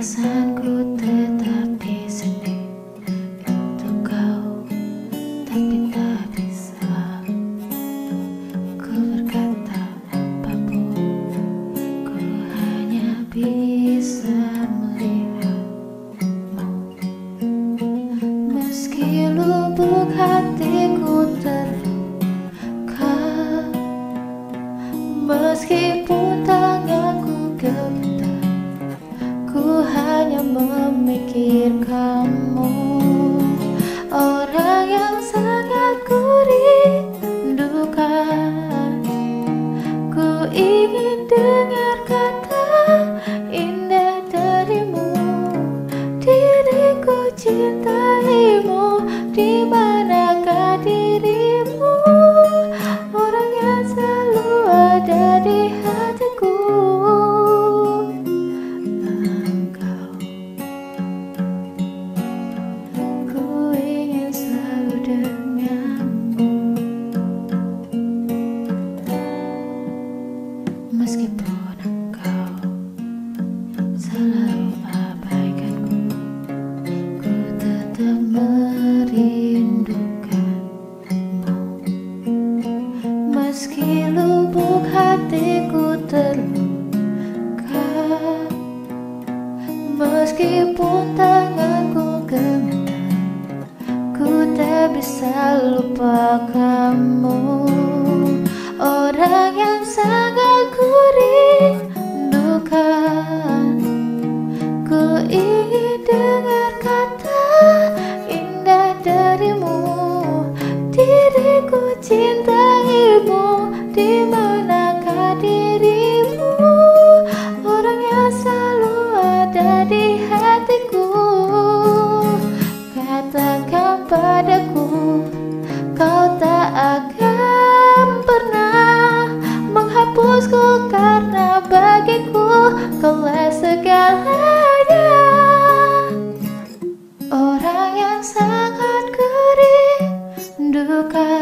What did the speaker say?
Cause memikirkanmu Orang yang sangat ku rindukan. Ku ingin dengar kata indah darimu. Diriku cintaimu Di manakah dirimu? Meskipun engkau selalu abaikanku, ku tetap merindukanmu. Meski lubuk hatiku terluka, meskipun tanganku gemetar, ku tak bisa lupa kamu. Diriku cintaimu di manakah dirimu? Orang yang selalu ada di hatiku Katakan padaku Kau tak akan pernah Menghapusku karena bagiku Kaulah segalanya. Orang yang sangat kurindukan Ku